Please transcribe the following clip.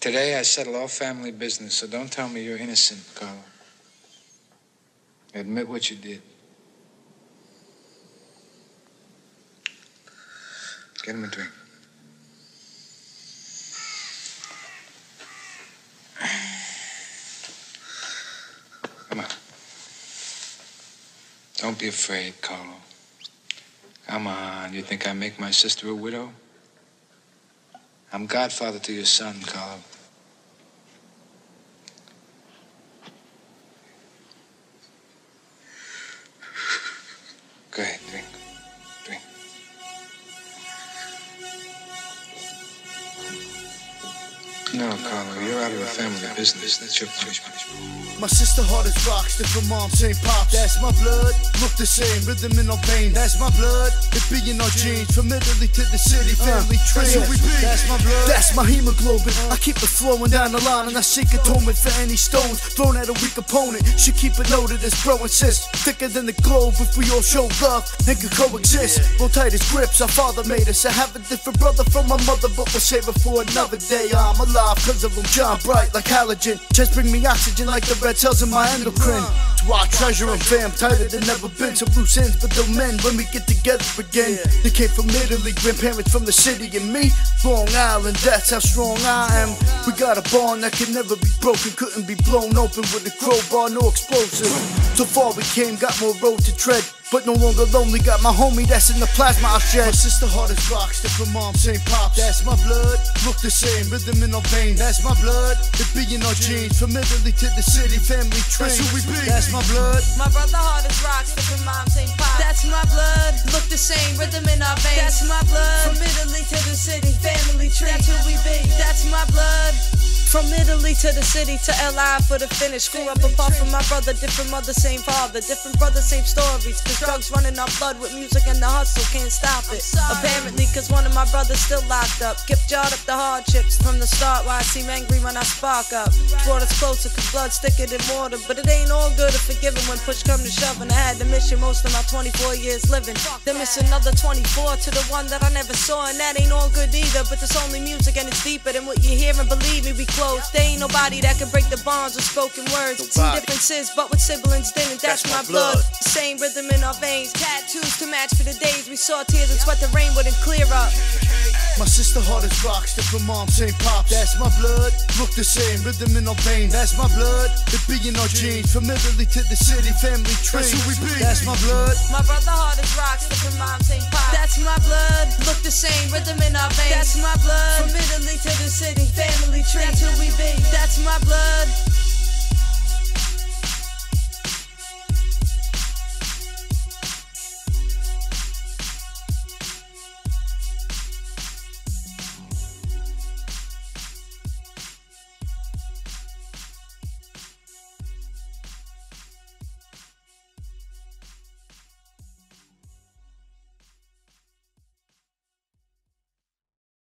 Today I settle all family business, so don't tell me you're innocent, Carlo. Admit what you did. Get him a drink. Come on. Don't be afraid, Carlo. Come on. You think I make my sister a widow? I'm godfather to your son, Carlo. Go ahead, No, Carlo, you're out of the family business. That's your punishment. My sister hard as rocks, different mom, same pops. That's my blood. Look the same, rhythm in our veins. That's my blood. It be in our genes. From Italy to the city, uh, family tree. That's we be. That's my blood. That's my hemoglobin. I keep it flowing down the line, and I seek atonement for any stones thrown at a weak opponent. She keep it loaded as bro and sis. Thicker than the globe if we all show love and can coexist. Roll tight as grips, our father made us. I have a different brother from my mother, but we'll save it for another day. I'm alive cause of them shine bright like halogen. Just bring me oxygen like the red cells in my endocrine. Why I treasure them, fam, tighter than never been. Some loose ends, but they'll mend when we get together again. They came from Italy, grandparents from the city, and me, Long Island. That's how strong I am. We got a bond that can never be broken, couldn't be blown open with a crowbar, no explosive. So far we came, got more road to tread. But no longer lonely, got my homie that's in the plasma I shed. My sister hard as rocks, different mom, same pops. That's my blood, look the same, rhythm in our veins. That's my blood, it be in our genes. From Italy to the city, family tree. That's who we be. That's my blood. My brother hard as rocks, different mom, same pop. That's my blood. Look the same, rhythm in our veins. That's my blood. From Italy to the city, family tree. That's who we From Italy to the city to LI for the finish. Grew up apart from my brother, different mother, same father. Different brother, same stories. Cause drugs running our blood with music and the hustle can't stop it. Apparently, cause one of my brothers still locked up. Kept jarred up the hardships from the start. Why I seem angry when I spark up. Brought us closer cause blood's thicker than water. But it ain't all good if forgiving when push come to shove. And I had to miss you most of my 24 years living. Then miss another 24 to the one that I never saw. And that ain't all good either. But it's only music and it's deeper than what you hear. And believe me, we close. There ain't nobody that can break the bonds with spoken words. Some Nobody. differences, but with siblings didn't. That's, That's my my blood. blood. Same rhythm in our veins. Tattoos to match for the days we saw tears and sweat the rain wouldn't clear up. My sister hard as rocks, different mom, same pops. That's my blood, look the same, rhythm in our veins. That's my blood, it be in our genes. From Italy to the city, family tree. That's who we be. That's my blood. My brother hard as rocks, different mom, same pop. That's my blood. Look the same, rhythm in our veins. That's my blood. From Italy to the city, family tree. That's who we be. That's my blood.